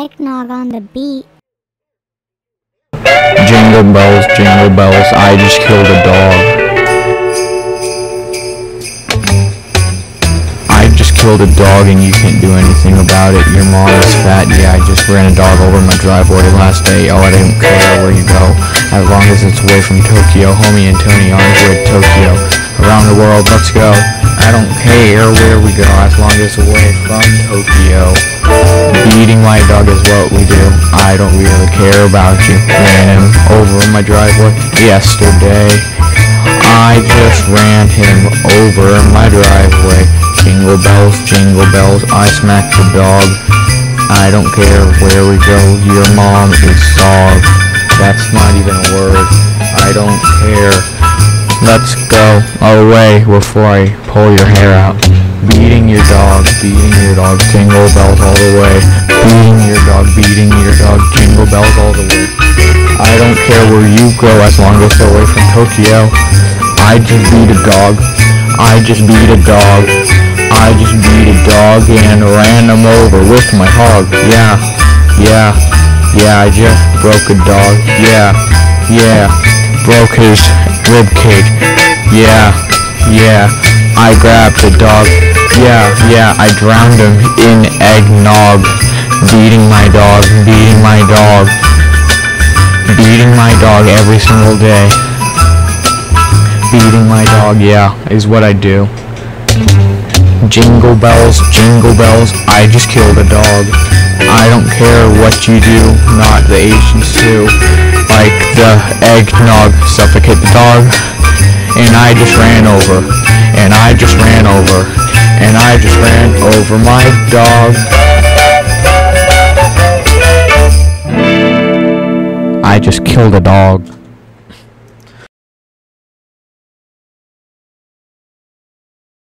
eggnog on the beat. Jingle bells, jingle bells, I just killed a dog. I just killed a dog and you can't do anything about it. Your mom is fat, yeah, I just ran a dog over my driveway last day. Oh, I don't care where you go, as long as it's away from Tokyo. Homie and Tony on his Tokyo. Around the world, let's go. I don't care where we go, as long as it's away from Tokyo. Beating my dog is what we do. I don't really care about you. Ran him over my driveway yesterday. I just ran him over my driveway. Jingle bells, jingle bells, I smacked the dog. I don't care where we go, your mom is dog. That's not even a word. I don't care. Let's go away before I pull your hair out. Beating your dog, beating dog, jingle bells all the way. Beating your dog, beating your dog, jingle bells all the way. I don't care where you go as long as it's away from Tokyo. I just beat a dog. I just beat a dog. I just beat a dog and ran him over with my hog. Yeah, yeah, yeah, I just broke a dog. Yeah, yeah, broke his rib cage. Yeah, yeah, I grabbed the dog. Yeah, yeah, I drowned him in eggnog. Beating my dog, beating my dog. Beating my dog every single day. Beating my dog, yeah, is what I do. Jingle bells, jingle bells, I just killed a dog. I don't care what you do, not the Asians too. Like the eggnog, suffocate the dog. And I just ran over, and I just ran over, and I just ran over my dog. I just killed a dog.